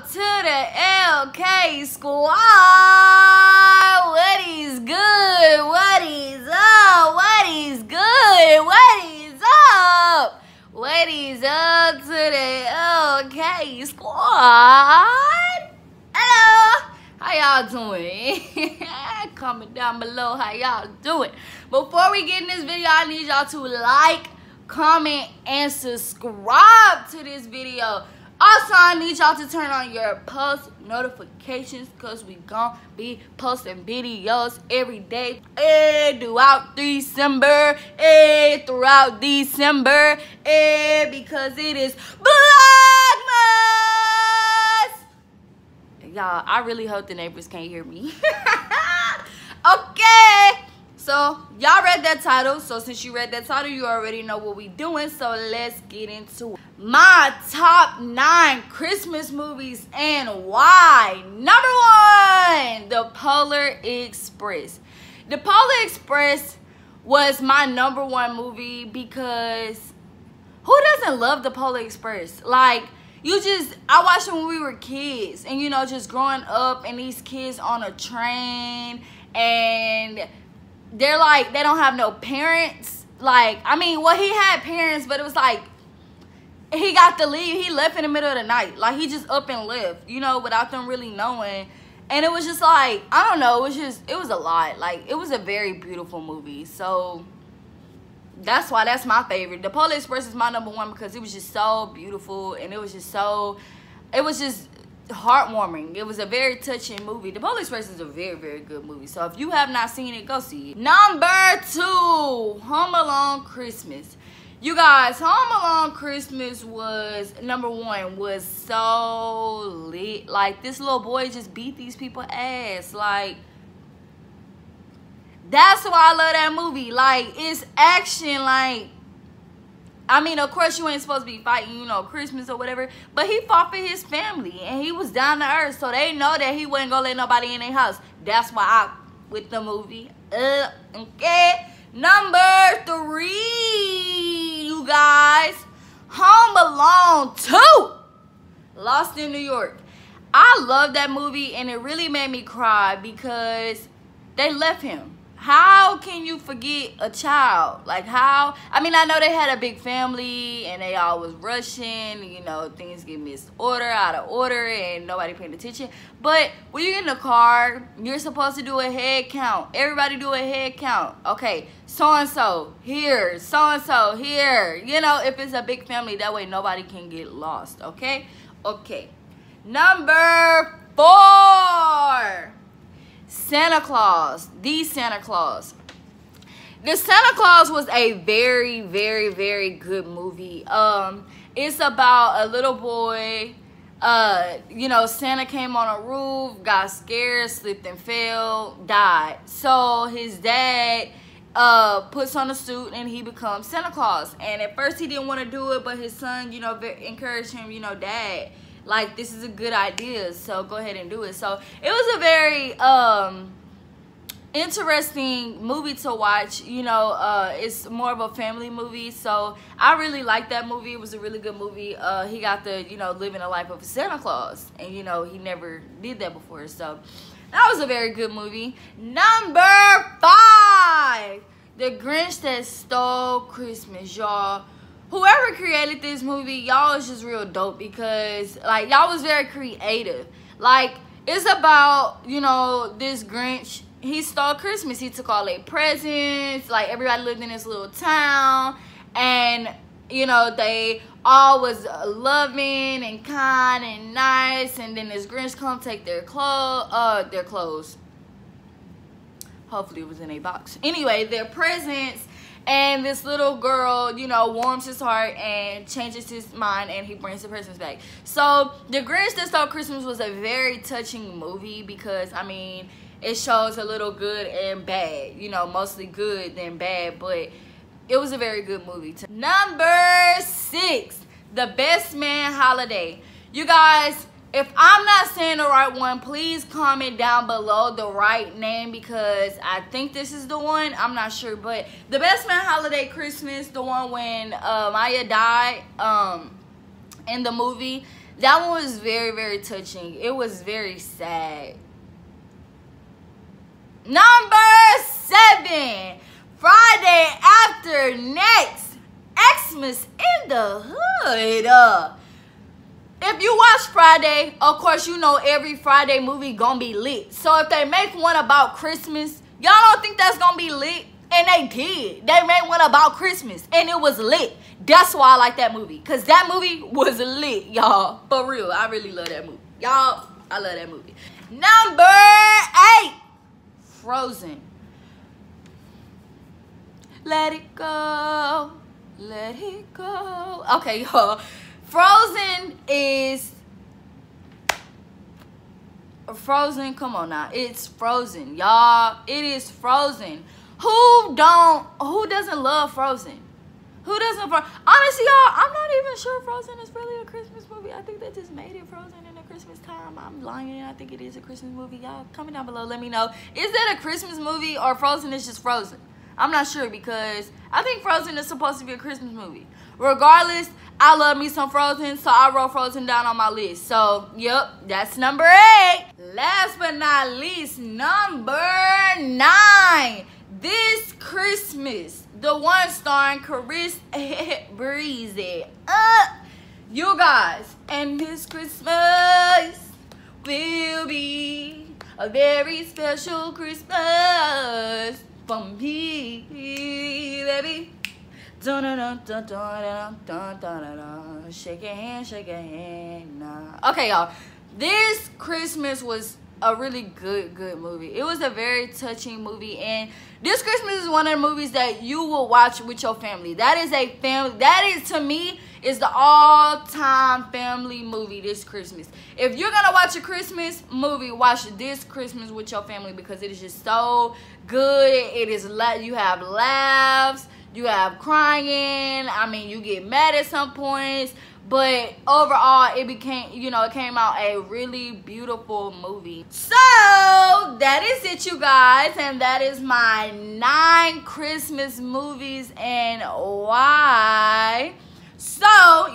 to the LB squad. What is good? What is up? What is good? What is up? What is up to the LB squad? Hello. How y'all doing? Comment down below how y'all doing. Before we get in this video, I need y'all to like, comment, and subscribe to this video. Also, I need y'all to turn on your post notifications because we gonna be posting videos every day eh, throughout December, eh, throughout December, eh, because it is Vlogmas! Y'all, I really hope the neighbors can't hear me. okay. So y'all read that title. So since you read that title, you already know what we doing. So let's get into it. My top nine Christmas movies and why. Number one, The Polar Express. The Polar Express was my number one movie because who doesn't love The Polar Express? Like you just I watched it when we were kids and you know just growing up and these kids on a train and they're like they don't have no parents. Like I mean, well he had parents, but it was like he got to leave. He left in the middle of the night. Like he just up and left, you know, without them really knowing. And it was just like I don't know. It was just it was a lot. Like it was a very beautiful movie. So that's why that's my favorite. The Polar Express is my number one because it was just so beautiful and it was just so it was just heartwarming. It was a very touching movie. The Polar Express is a very, very good movie. So if you have not seen it, go see it. Number two, Home Alone Christmas. You guys, Home Alone Christmas was number one, was so lit. Like this little boy just beat these people ass. Like that's why I love that movie. Like it's action, like I mean, of course, you ain't supposed to be fighting, you know, Christmas or whatever. But he fought for his family, and he was down to earth, so they know that he wasn't gonna let nobody in their house. That's why I with the movie. Uh, okay. Number three, you guys, Home Alone Two, Lost in New York. I love that movie, and it really made me cry because they left him how can you forget a child? Like how? I mean, I know they had a big family and they all was rushing. You know, things get misorder out of order and nobody paying attention. But when you're in the car, you're supposed to do a head count. Everybody do a head count. Okay, so and so here, so and so here. You know, if it's a big family, that way nobody can get lost. Okay, okay. Number four. Santa Claus, the Santa Clause. The Santa Clause was a very, very, very good movie. Um, it's about a little boy. Uh, you know, Santa came on a roof, got scared, slipped and fell, died. So his dad uh puts on a suit and he becomes Santa Claus. And at first he didn't want to do it, but his son, you know, encouraged him, you know, dad like this is a good idea so go ahead and do it. So it was a very um interesting movie to watch you know uh it's more of a family movie so i really like that movie. It was a really good movie. Uh he got the you know living a life of santa claus and you know he never did that before so that was a very good movie. Number five the grinch that stole christmas y'all whoever created this movie, y'all is just real dope because like y'all was very creative. Like it's about, you know, this Grinch. He stole Christmas. He took all their presents. Like everybody lived in this little town. And, you know, they all was loving and kind and nice. And then this Grinch come take their clothes, uh, their clothes. Hopefully it was in a box. Anyway, their presents and this little girl, you know, warms his heart and changes his mind and he brings the presents back. So The Grinch That Stole Christmas was a very touching movie because, I mean, it shows a little good and bad. You know, mostly good than bad, but it was a very good movie. Number six, The Best Man Holiday. You guys, if I'm not saying the right one, please comment down below the right name because I think this is the one. I'm not sure, but the Best Man Holiday Christmas, the one when uh, Maya died um, in the movie. That one was very, very touching. It was very sad. Number seven, Friday after next, Xmas in the hood. Uh, if you watch Friday, of course you know every Friday movie gonna be lit. So if they make one about Christmas, y'all don't think that's gonna be lit? And they did. They made one about Christmas and it was lit. That's why I like that movie. Cause that movie was lit, y'all. For real. I really love that movie. Y'all, I love that movie. Number eight. Frozen. Let it go. Let it go. Okay, y'all. Frozen is Frozen. Come on now. It's Frozen. Y'all, it is Frozen. Who don't who doesn't love Frozen? Who doesn't honestly y'all, I'm not even sure Frozen is really a Christmas movie. I think they just made it Frozen in the Christmas time. I'm lying. I think it is a Christmas movie. Y'all comment down below. Let me know. Is that a Christmas movie or Frozen is just Frozen? I'm not sure because I think Frozen is supposed to be a Christmas movie. Regardless, I love me some Frozen, so I wrote Frozen down on my list. So, yep, that's number eight. Last but not least, number nine this Christmas, the one starring Chris Breezy. Uh, you guys, and this Christmas will be a very special Christmas for me, baby. Dun, dun, dun, dun, dun, dun, dun, dun, dun. Shake your hand, shake your hand. Nah. Okay, y'all. This Christmas was a really good, good movie. It was a very touching movie, and this Christmas is one of the movies that you will watch with your family. That is a family. That is to me is the all-time family movie this Christmas. If you're gonna watch a Christmas movie, watch this Christmas with your family because it is just so good. It is you have laughs, you have crying. I mean, you get mad at some points but overall it became you know it came out a really beautiful movie. So that is it you guys. And that is my nine christmas movies and why. So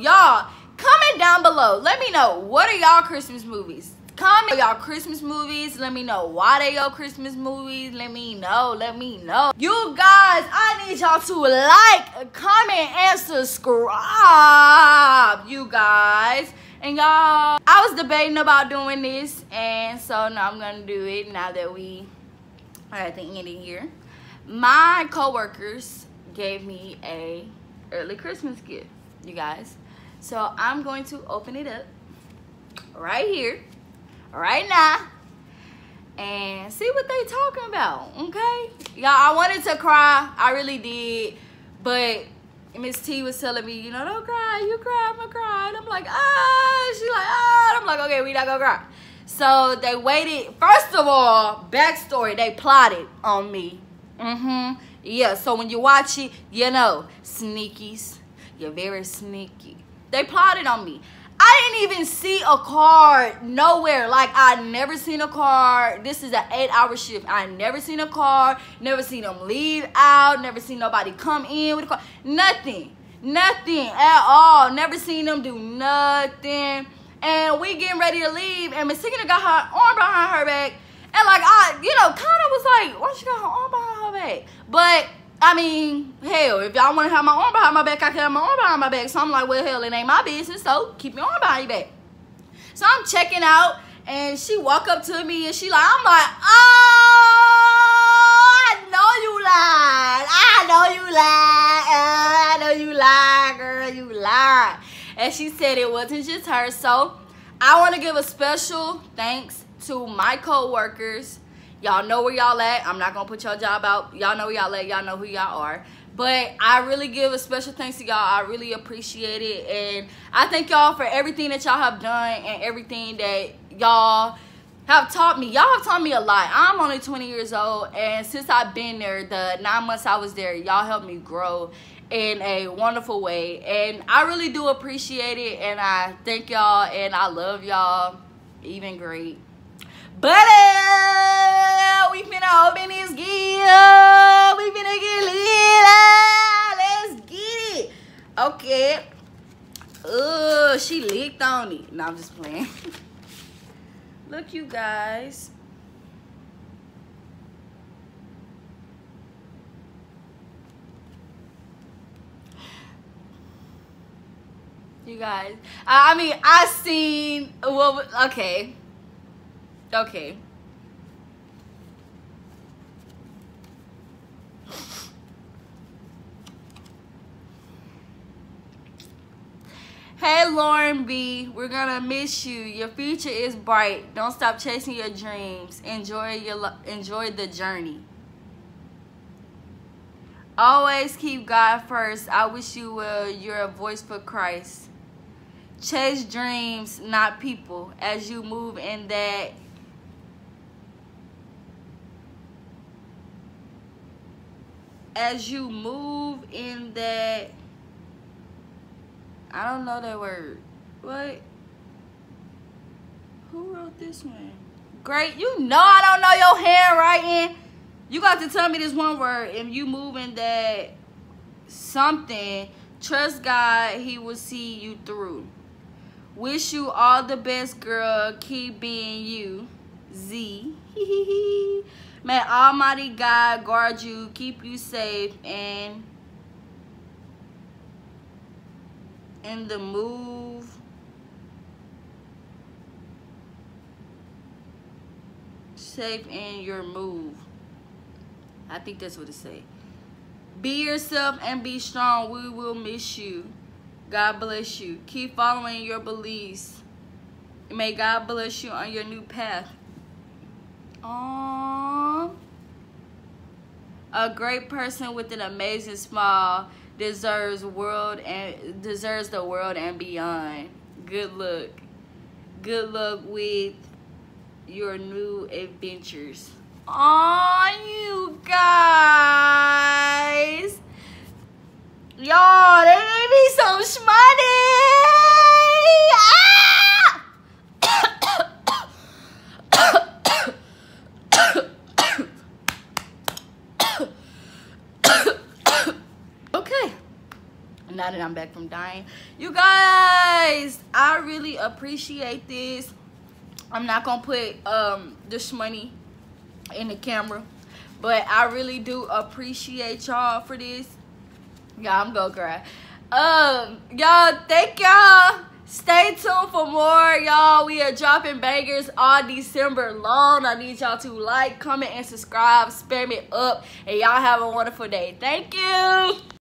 y'all comment down below. Let me know what are y'all christmas movies Comment y'all Christmas movies. Let me know why they your Christmas movies. Let me know. Let me know. You guys, I need y'all to like, comment, and subscribe. You guys. And y'all, I was debating about doing this. And so now I'm to do it now that we are at the ending here. My coworkers gave me a early Christmas gift, you guys. So I'm going to open it up right here right now and see what they talking about, okay? Y'all, I wanted to cry. I really did. But Miss T was telling me, you know, don't cry. You cry, I'm going to cry. And I'm like, ah. She like, ah. And I'm like, okay, we not going to cry. So they waited. First of all, backstory, they plotted on me. Mm-hmm. Yeah, so when you watch it, you know, sneakies. You're very sneaky. They plotted on me. I didn't even see a car nowhere. Like I never seen a car. This is an eight hour shift. I never seen a car. Never seen them leave out. Never seen nobody come in with a car. Nothing. Nothing at all. Never seen them do nothing. And we getting ready to leave. And Miss Tigana got her arm behind her back. And like I, you know, kind of was like, why she got her arm behind her back? But I mean, hell, if y'all want to have my arm behind my back, I can have my arm behind my back. So I'm like, well, hell, it ain't my business, so keep your arm behind your back. So I'm checking out, and she walk up to me, and she like, I'm like, oh, I know you lied. I know you lied. I know you lied, girl, you lied. And she said it wasn't just her. So I want to give a special thanks to my co-workers Y'all know where y'all at. I'm not gonna put y'all job out. Y'all know where y'all at. Y'all know who y'all are. But I really give a special thanks to y'all. I really appreciate it. And I thank y'all for everything that y'all have done and everything that y'all have taught me. Y'all have taught me a lot. I'm only 20 years old. And since I've been there, the nine months I was there, y'all helped me grow in a wonderful way. And I really do appreciate it. And I thank y'all. And I love y'all even great. But uh, we finna open this gift. We finna get lit. Let's get it. Okay. Ugh, she licked on it. No, I'm just playing. Look, you guys. You guys. I mean, I seen. Well, okay. Okay. Hey Lauren B, we're gonna miss you. Your future is bright. Don't stop chasing your dreams. Enjoy your enjoy the journey. Always keep God first. I wish you well. You're a voice for Christ. Chase dreams, not people. As you move in that as you move in that I don't know that word. What? Who wrote this one? Great. You know I don't know your handwriting. You got to tell me this one word. If you moving that something, trust God, he will see you through. Wish you all the best, girl. Keep being you. Z. May Almighty God guard you, keep you safe, and in the move safe in your move. I think that's what it say. Be yourself and be strong. We will miss you. God bless you. Keep following your beliefs. May god bless you on your new path. Aww. A great person with an amazing smile deserves world and deserves the world and beyond. Good luck. Good luck with your new adventures. Aw, you guys. Y'all, they gave me some money. That I'm back from dying. You guys, I really appreciate this. I'm not going to put um, this money in the camera. But I really do appreciate y'all for this. Y'all, I'm to cry. Um, y'all, thank y'all. Stay tuned for more, y'all. We are dropping bangers all December long. I need y'all to like, comment, and subscribe. Spam it up. And y'all have a wonderful day. Thank you.